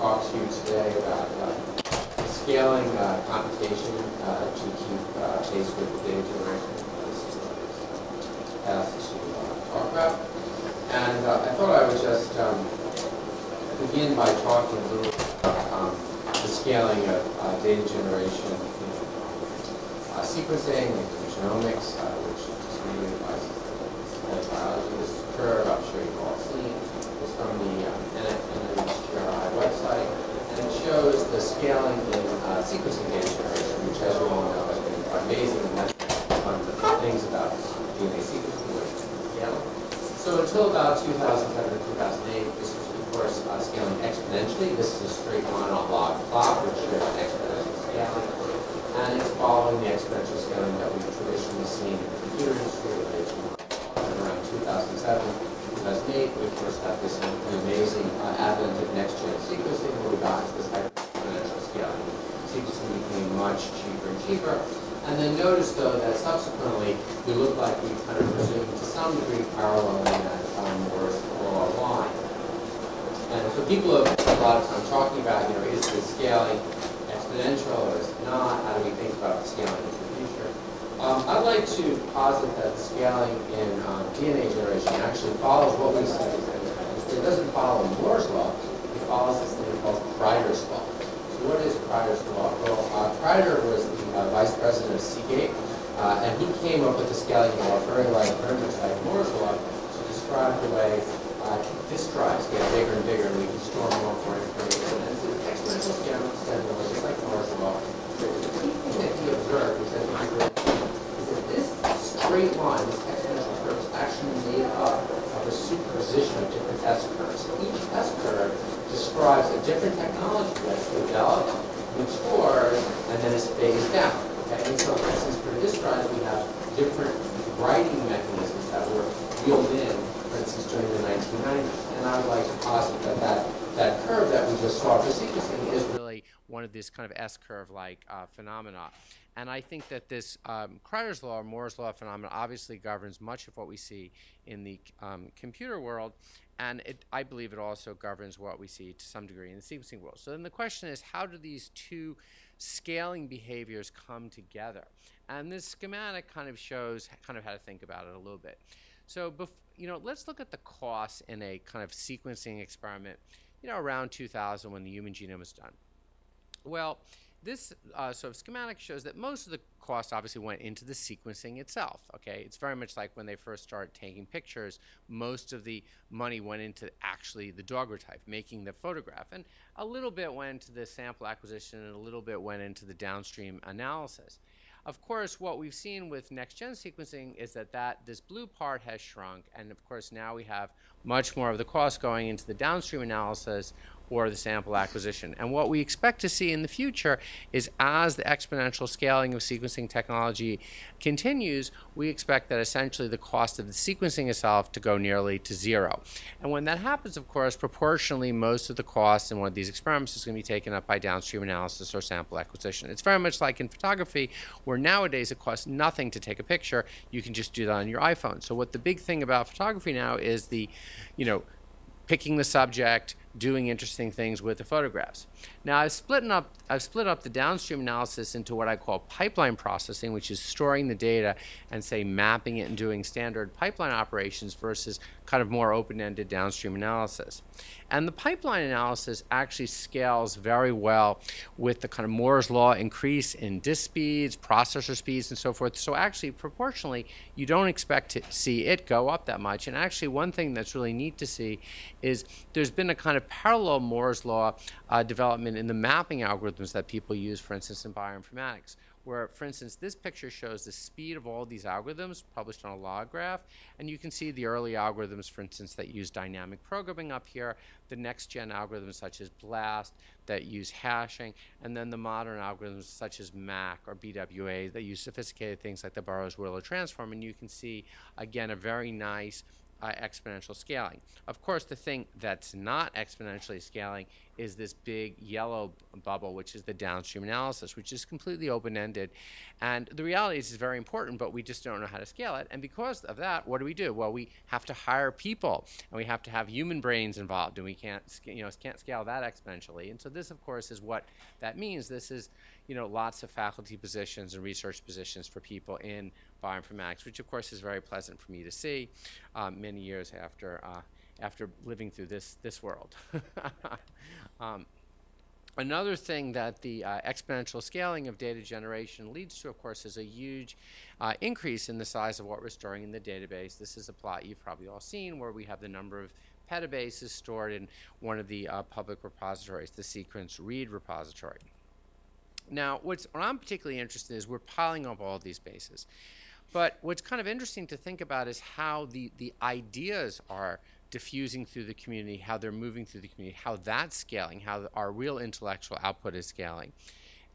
talk to you today about uh, scaling uh, computation uh, to keep uh, pace with the data generation. Is is uh, asked to talk about. And uh, I thought I would just um, begin by talking a little bit about um, the scaling of uh, data generation in sequencing and genomics, which is really advises that biology. This curve I'm sure you've all seen is from the um, NHGRI website, and it shows the scaling in uh, sequencing data generation, which as you all know has been amazing and of the things about DNA sequencing, which is scaling. So until about 2007 or 2008, this was of course uh, scaling exponentially. This is a straight line on log plot, which shows exponential scaling. And it's following the exponential scaling that we've traditionally seen in the computer industry around 2007, 2008, we of course got this amazing uh, advent of next-gen sequencing where we got this hyper-exponential scaling. Sequencing became much cheaper and cheaper. And then notice, though, that subsequently we look like we kind of resumed to some degree paralleling that um, Moore's law line. And so people have a lot of time talking about, you know, is the scaling exponential or is it not? How do we think about scaling into the future? Um, I'd like to posit that scaling in um, DNA generation actually follows what we say. It doesn't follow Moore's law. It follows this thing called Kryder's law. So what is Kryder's law? Well, uh, Kryder was the uh, vice president of Seagate, uh, and he came up with the scaling law very like very much like Moore's law to describe the way uh, disk drives get bigger and bigger, and we can store more and more information. And it's an exponential scaling schedule, just like Moore's law. The key thing that he observed, which I think is really is that this straight line, this exponential curve, is actually made up of a superposition of different S curves. Each S curve describes a different technology that's developed, matures, and then is phased out. Okay? And so, for instance, for disk drives, we have different writing mechanisms that were wheeled in, for instance, during the 1990s. And I would like to posit that that, that curve that we just saw for sequencing is one of these kind of S-curve-like uh, phenomena. And I think that this um, Kryder's law or Moore's law phenomenon obviously governs much of what we see in the um, computer world, and it, I believe it also governs what we see to some degree in the sequencing world. So then the question is, how do these two scaling behaviors come together? And this schematic kind of shows kind of how to think about it a little bit. So, you know, let's look at the costs in a kind of sequencing experiment, you know, around 2000 when the human genome was done. Well, this uh, sort of schematic shows that most of the cost obviously went into the sequencing itself. Okay, it's very much like when they first started taking pictures. Most of the money went into actually the daguerreotype, making the photograph, and a little bit went into the sample acquisition, and a little bit went into the downstream analysis. Of course, what we've seen with next-gen sequencing is that, that this blue part has shrunk, and of course now we have much more of the cost going into the downstream analysis or the sample acquisition. And what we expect to see in the future is as the exponential scaling of sequencing technology continues, we expect that essentially the cost of the sequencing itself to go nearly to zero. And when that happens, of course, proportionally most of the cost in one of these experiments is going to be taken up by downstream analysis or sample acquisition. It's very much like in photography, where nowadays it costs nothing to take a picture. You can just do that on your iPhone. So what the big thing about photography now is the, you know, picking the subject, doing interesting things with the photographs. Now I've split up I've split up the downstream analysis into what I call pipeline processing, which is storing the data and say mapping it and doing standard pipeline operations versus kind of more open-ended downstream analysis. And the pipeline analysis actually scales very well with the kind of Moore's law increase in disk speeds, processor speeds, and so forth. So actually, proportionally, you don't expect to see it go up that much. And actually, one thing that's really neat to see is there's been a kind of parallel Moore's law uh, development in the mapping algorithms that people use, for instance, in bioinformatics where, for instance, this picture shows the speed of all these algorithms published on a log graph. And you can see the early algorithms, for instance, that use dynamic programming up here, the next-gen algorithms such as BLAST that use hashing, and then the modern algorithms such as MAQ or BWA that use sophisticated things like the Burrows-Wheeler transform. And you can see, again, a very nice uh, exponential scaling. Of course, the thing that's not exponentially scaling is this big yellow bubble, which is the downstream analysis, which is completely open ended. And the reality is, it's very important, but we just don't know how to scale it. And because of that, what do we do? Well, we have to hire people, and we have to have human brains involved, and we can't, you know, can't scale that exponentially. And so this, of course, is what that means. This is, you know, lots of faculty positions and research positions for people in bioinformatics, which of course is very pleasant for me to see um, many years after uh, after living through this this world. um, Another thing that the uh, exponential scaling of data generation leads to, of course, is a huge uh, increase in the size of what we're storing in the database. This is a plot you've probably all seen where we have the number of petabases stored in one of the uh, public repositories, the Sequence Read repository. Now, what's, what I'm particularly interested in is we're piling up all these bases. But what's kind of interesting to think about is how the, the ideas are diffusing through the community, how they're moving through the community, how that's scaling, how our real intellectual output is scaling.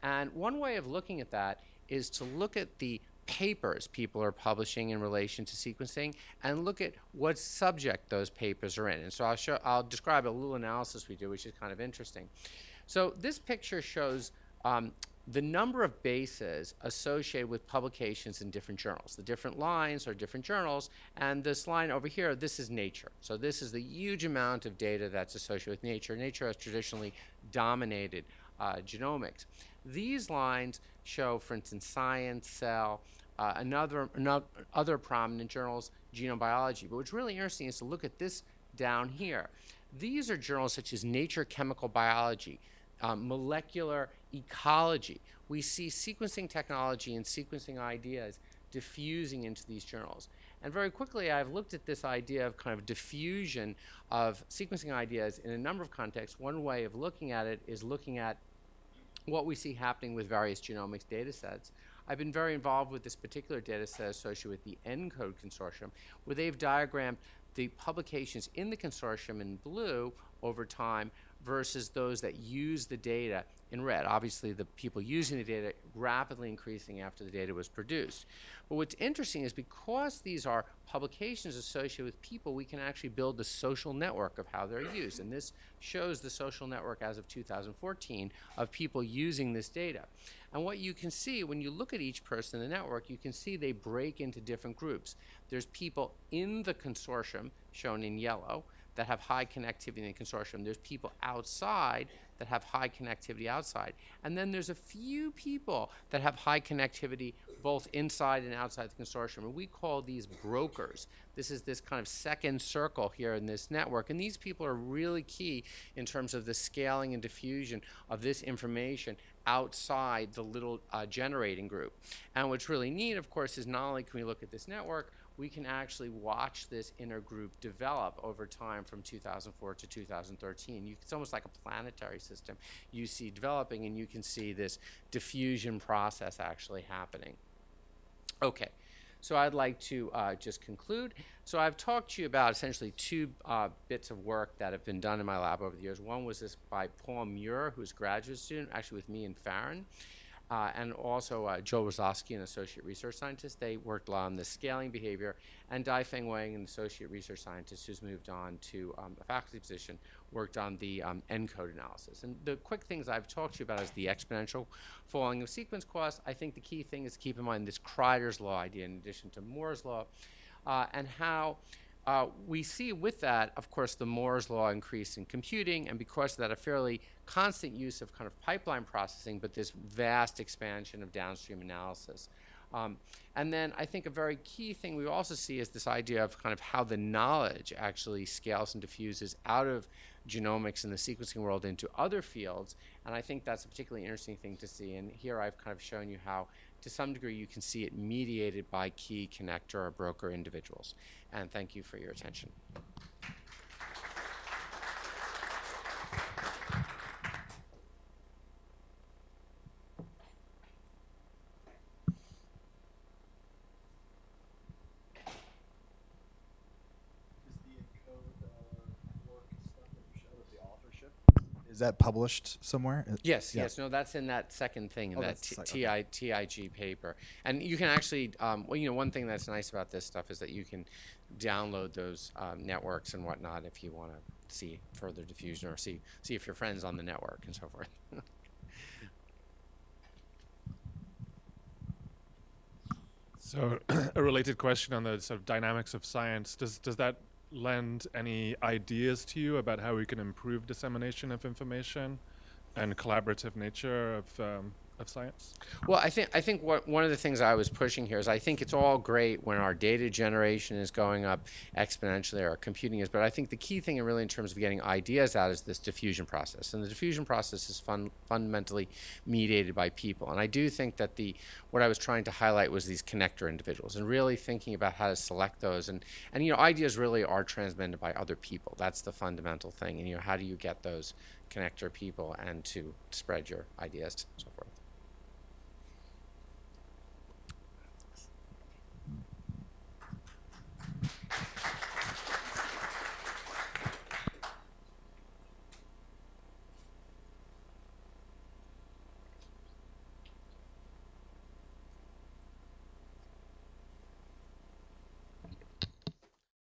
And one way of looking at that is to look at the papers people are publishing in relation to sequencing and look at what subject those papers are in. And so I'll show I'll describe a little analysis we do which is kind of interesting. So this picture shows um, the number of bases associated with publications in different journals. The different lines are different journals, and this line over here, this is Nature. So this is the huge amount of data that's associated with Nature. Nature has traditionally dominated uh, genomics. These lines show, for instance, Science, Cell, uh, another, another other prominent journals, genome biology. But what's really interesting is to look at this down here. These are journals such as Nature Chemical Biology, um, molecular ecology. We see sequencing technology and sequencing ideas diffusing into these journals. And very quickly, I've looked at this idea of kind of diffusion of sequencing ideas in a number of contexts. One way of looking at it is looking at what we see happening with various genomics data sets. I've been very involved with this particular data set associated with the ENCODE consortium, where they've diagrammed the publications in the consortium in blue over time versus those that use the data in red. Obviously, the people using the data rapidly increasing after the data was produced. But what's interesting is because these are publications associated with people, we can actually build the social network of how they're used. And this shows the social network as of 2014 of people using this data. And what you can see when you look at each person in the network, you can see they break into different groups. There's people in the consortium, shown in yellow, that have high connectivity in the consortium. There's people outside that have high connectivity outside. And then there's a few people that have high connectivity both inside and outside the consortium. And we call these brokers. This is this kind of second circle here in this network. And these people are really key in terms of the scaling and diffusion of this information outside the little uh, generating group. And what's really neat, of course, is not only can we look at this network, we can actually watch this inner group develop over time from 2004 to 2013. You, it's almost like a planetary system you see developing, and you can see this diffusion process actually happening. Okay, so I'd like to uh, just conclude. So I've talked to you about essentially two uh, bits of work that have been done in my lab over the years. One was this by Paul Muir, who's a graduate student, actually with me and Farren. Uh, and also uh, Joe an associate research scientist. They worked on the scaling behavior, and Daifeng Wang, an associate research scientist who's moved on to um, a faculty position, worked on the um, ENCODE analysis. And the quick things I've talked to you about is the exponential falling of sequence costs. I think the key thing is to keep in mind this Kryder's law idea in addition to Moore's law, uh, and how uh, we see with that, of course, the Moore's law increase in computing, and because of that, a fairly constant use of kind of pipeline processing, but this vast expansion of downstream analysis. Um, and then I think a very key thing we also see is this idea of kind of how the knowledge actually scales and diffuses out of genomics and the sequencing world into other fields. And I think that's a particularly interesting thing to see. And here I've kind of shown you how, to some degree, you can see it mediated by key connector or broker individuals. And thank you for your attention. Is the encode uh, work stuff that you showed with the authorship? Is that published somewhere? Yes, Yeah. yes, no, that's in that second thing in Oh, that that's T- the sec- TI, TIG paper, and you can actually, um, well, you know, one thing that's nice about this stuff is that you can download those um, networks and whatnot if you want to see further diffusion or see see if your friends on the network and so forth. So, a related question on the sort of dynamics of science does does that lend any ideas to you about how we can improve dissemination of information and collaborative nature of um, of science? Well, I think I think what one of the things I was pushing here is I think it's all great when our data generation is going up exponentially, our computing is, but I think the key thing, really, in terms of getting ideas out, is this diffusion process, and the diffusion process is fun, fundamentally mediated by people. And I do think that the what I was trying to highlight was these connector individuals, and really thinking about how to select those, and and you know, ideas really are transmitted by other people. That's the fundamental thing, and you know, how do you get those connector people and to spread your ideas and so forth.